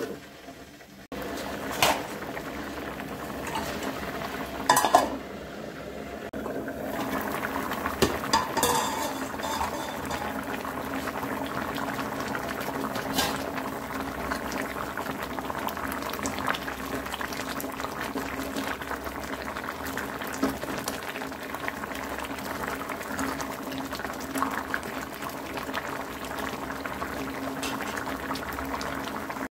little.